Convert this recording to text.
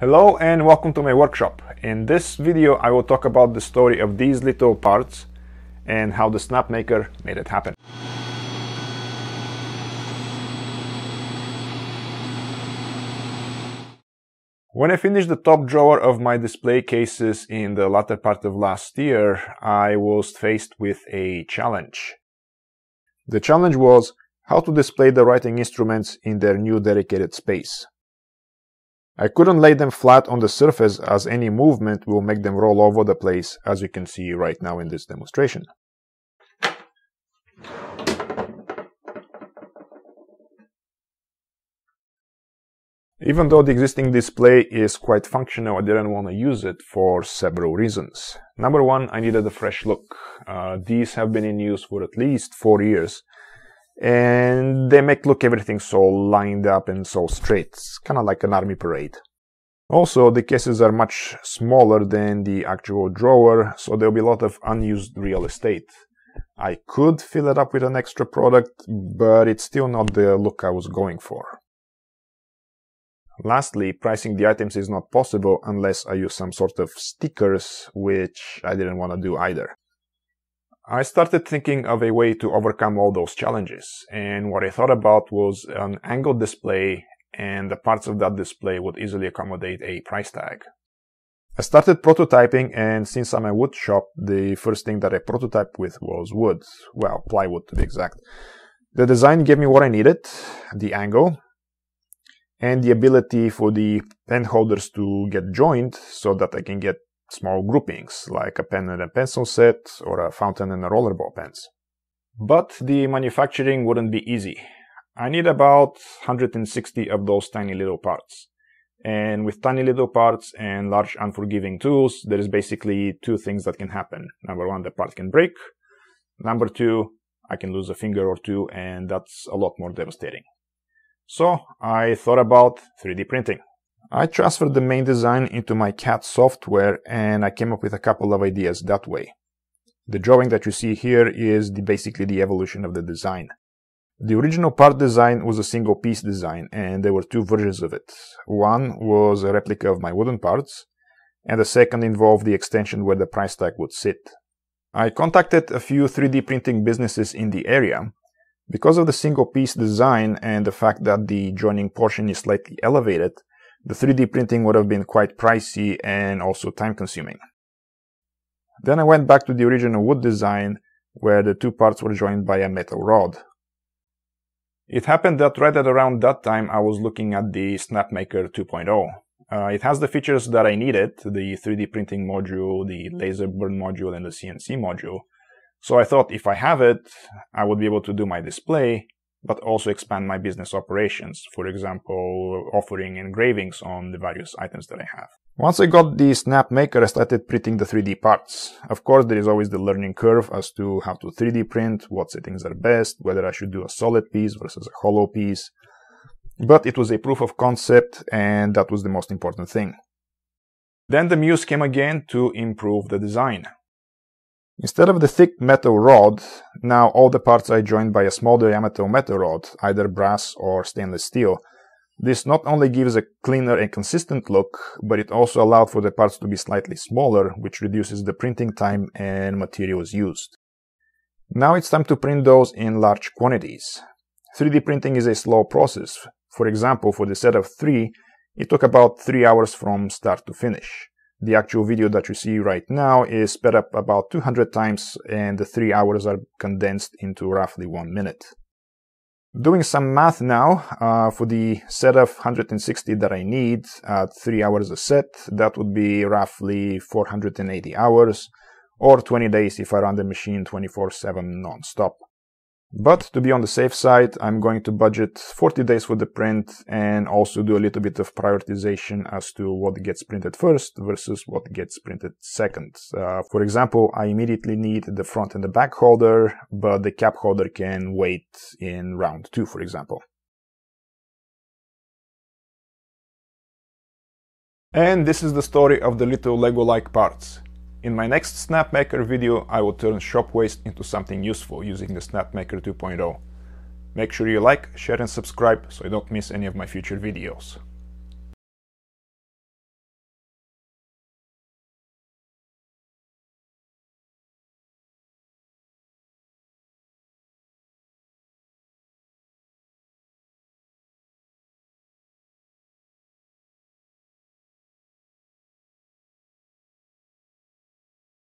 Hello and welcome to my workshop. In this video I will talk about the story of these little parts and how the Snapmaker made it happen. When I finished the top drawer of my display cases in the latter part of last year, I was faced with a challenge. The challenge was how to display the writing instruments in their new dedicated space. I couldn't lay them flat on the surface as any movement will make them roll over the place as you can see right now in this demonstration. Even though the existing display is quite functional, I didn't want to use it for several reasons. Number one, I needed a fresh look. Uh, these have been in use for at least four years, and they make look everything so lined up and so straight. Kind of like an army parade. Also, the cases are much smaller than the actual drawer, so there'll be a lot of unused real estate. I could fill it up with an extra product, but it's still not the look I was going for. Lastly, pricing the items is not possible unless I use some sort of stickers, which I didn't want to do either. I started thinking of a way to overcome all those challenges, and what I thought about was an angled display, and the parts of that display would easily accommodate a price tag. I started prototyping, and since I'm a wood shop, the first thing that I prototyped with was wood. Well, plywood to be exact. The design gave me what I needed, the angle, and the ability for the pen holders to get joined so that I can get small groupings, like a pen and a pencil set or a fountain and a rollerball pens. But the manufacturing wouldn't be easy. I need about 160 of those tiny little parts. And with tiny little parts and large unforgiving tools, there is basically two things that can happen. Number one, the part can break. Number two, I can lose a finger or two, and that's a lot more devastating. So I thought about 3D printing. I transferred the main design into my CAD software and I came up with a couple of ideas that way. The drawing that you see here is the, basically the evolution of the design. The original part design was a single piece design and there were two versions of it. One was a replica of my wooden parts and the second involved the extension where the price tag would sit. I contacted a few 3D printing businesses in the area. Because of the single piece design and the fact that the joining portion is slightly elevated, the 3D printing would have been quite pricey and also time consuming. Then I went back to the original wood design where the two parts were joined by a metal rod. It happened that right at around that time I was looking at the Snapmaker 2.0. Uh, it has the features that I needed, the 3D printing module, the laser burn module, and the CNC module. So I thought if I have it, I would be able to do my display, but also expand my business operations, for example, offering engravings on the various items that I have. Once I got the Snapmaker, I started printing the 3D parts. Of course, there is always the learning curve as to how to 3D print, what settings are best, whether I should do a solid piece versus a hollow piece. But it was a proof of concept, and that was the most important thing. Then the muse came again to improve the design. Instead of the thick metal rod, now all the parts are joined by a small diameter metal rod, either brass or stainless steel. This not only gives a cleaner and consistent look, but it also allowed for the parts to be slightly smaller, which reduces the printing time and materials used. Now it's time to print those in large quantities. 3D printing is a slow process. For example, for the set of three, it took about three hours from start to finish. The actual video that you see right now is sped up about 200 times and the 3 hours are condensed into roughly 1 minute. Doing some math now, uh, for the set of 160 that I need at 3 hours a set, that would be roughly 480 hours, or 20 days if I run the machine 24-7 non-stop. But to be on the safe side, I'm going to budget 40 days for the print and also do a little bit of prioritization as to what gets printed first versus what gets printed second. Uh, for example, I immediately need the front and the back holder, but the cap holder can wait in round two, for example. And this is the story of the little Lego-like parts. In my next Snapmaker video, I will turn shop waste into something useful using the Snapmaker 2.0. Make sure you like, share and subscribe so you don't miss any of my future videos.